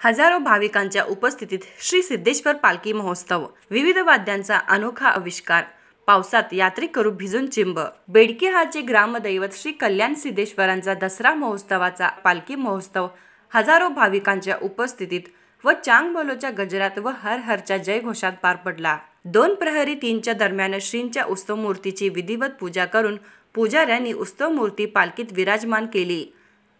हजारो भाविकांच्या उपस्थितीत श्री सिद्धेश्वर पालखी महोत्सव. विविध वाद्यांचा अनोखा आविष्कार. पावसात यात्रेकरू भिजून चिंब. बेडके हाचे ग्रामदैवत श्री कल्याण सिद्धेश्वरांचा दसरा महोत्सवाचा पालखी महोत्सव हजारो भाविकांच्या उपस्थितीत व चांगबोलोच्या गजरात व हर हरच्या जयघोषात पार पडला. दोन प्रहरी तीनच्या दरम्यान श्रींच्या उत्सव मूर्तीची विधिवत पूजा करून पुजाऱ्यांनी उत्सव मूर्ती पालखीत विराजमान केली.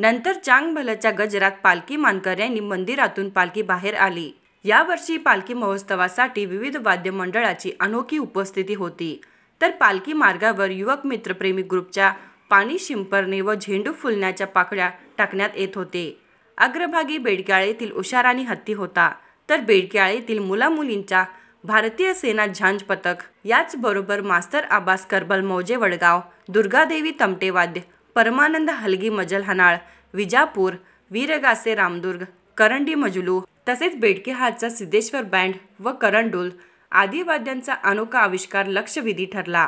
नंतर चांगभलच्या गजरात पालखी मानकऱ्यांनी मंदिरातून पालखी बाहेर आली. यावर्षी पालखी महोत्सवासाठी विविध वाद्य मंडळाची अनोखी उपस्थिती होती. तर पालखी मार्गावर युवक मित्रप्रेमी ग्रुपच्या पाणी शिंपरणे व झेंडू फुलण्याच्या पाकळ्या टाकण्यात येत होते. अग्रभागी बेडक्याळेतील उशारानी हत्ती होता. तर बेडक्याळेतील मुलामुलींच्या भारतीय सेना झांज पथक याचबरोबर मास्तर आबास करबल मौजे वडगाव दुर्गादेवी तमटे वाद्य परमानंद हलगी मजल हनाळ विजापूर वीरगासे रामदुर्ग करंडी मजलू तसेच बेडके हातचा सिद्धेश्वर बँड व करंडोल आदी वाद्यांचा अनोखा आविष्कार लक्षवेधी ठरला.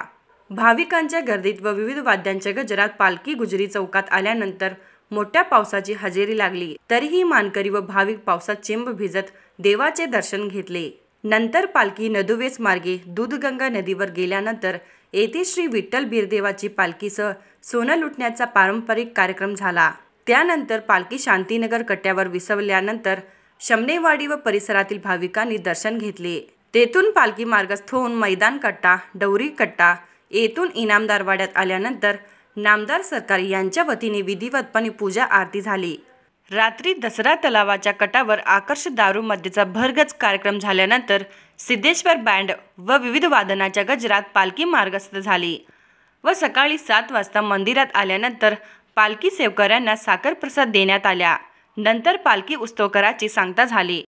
भाविकांच्या गर्दीत व विविध वाद्यांच्या गजरात पालखी गुजरी चौकात आल्यानंतर मोठ्या पावसाची हजेरी लागली. तरीही मानकरी व भाविक पावसात चिंब भिजत देवाचे दर्शन घेतले. नंतर पालखी नदुवेस मार्गे दूधगंगा नदीवर गेल्यानंतर येथे श्री विठ्ठल बिरदेवाची पालखीसह सोनं लुटण्याचा पारंपरिक कार्यक्रम झाला. त्यानंतर पालखी शांतीनगर कट्ट्यावर विसवल्यानंतर शमनेवाडी व परिसरातील भाविकांनी दर्शन घेतले. तेथून पालखी मार्गस्थ होऊन मैदान कट्टा डवरी कट्टा येथून इनामदारवाड्यात आल्यानंतर नामदार सरकार यांच्या वतीने विधिवतपणे पूजा आरती झाली. रात्री दसरा तलावाच्या कटावर आकर्ष दारूमध्येचा भरगच कार्यक्रम झाल्यानंतर सिद्धेश्वर बँड व विविध वादनाच्या गजरात पालखी मार्गस्थ झाली व सकाळी सात वाजता मंदिरात आल्यानंतर पालखी सेवकऱ्यांना साखर प्रसाद देण्यात आल्या नंतर पालखी उत्सवकराची सांगता झाली.